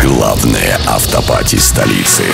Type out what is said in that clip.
Главная автопати столицы.